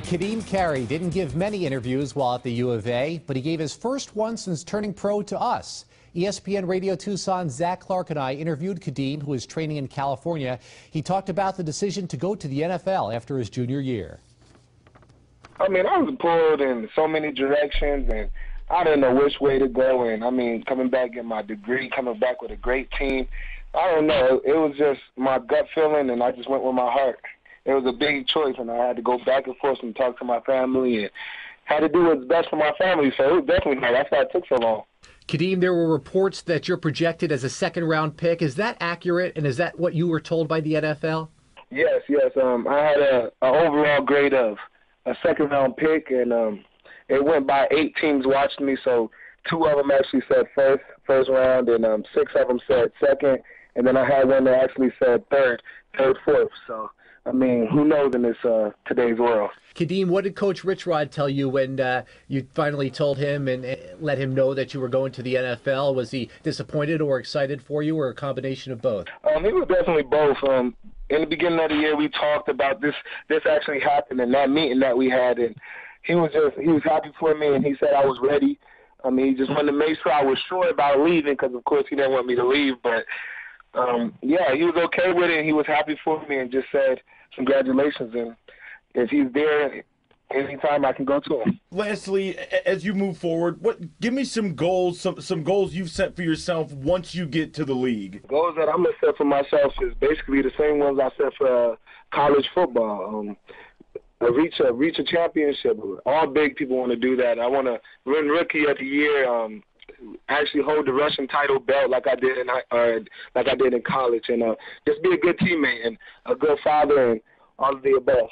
Ka'Deem Carey didn't give many interviews while at the U of A, but he gave his first one since turning pro to us. ESPN Radio Tucson Zach Clark and I interviewed Ka'Deem, who is training in California. He talked about the decision to go to the NFL after his junior year. I mean, I was pulled in so many directions, and I didn't know which way to go. And I mean, coming back in my degree, coming back with a great team, I don't know. It was just my gut feeling, and I just went with my heart it was a big choice, and I had to go back and forth and talk to my family and had to do what's best for my family. So it was definitely hard. That's why it took so long. Ka'Deem, there were reports that you're projected as a second round pick. Is that accurate? And is that what you were told by the NFL? Yes, yes. Um, I had a, a overall grade of a second round pick, and um, it went by eight teams watching me. So two of them actually said first, first round, and um, six of them said second, and then I had one that actually said third, third, fourth. So I mean, who knows in this uh, today's world? Ka'Deem, what did Coach Rich Rod tell you when uh, you finally told him and let him know that you were going to the NFL? Was he disappointed or excited for you, or a combination of both? Um, he was definitely both. Um, in the beginning of the year, we talked about this. This actually happened in that meeting that we had, and he was just he was happy for me, and he said I was ready. I mean, he just wanted to make sure I was sure about leaving because, of course, he didn't want me to leave, but um, yeah, he was okay with it. He was happy for me and just said congratulations. And if he's there anytime, I can go to him. Lastly, as you move forward, what give me some goals, some some goals you've set for yourself once you get to the league. Goals that I'm gonna set for myself is basically the same ones I set for uh, college football. Um, reach a reach a championship. All big people want to do that. I want to win rookie of the year. Um, actually hold the rushing title belt like I did in uh, like I did in college, and uh, just be a good teammate and a good father and all of the above.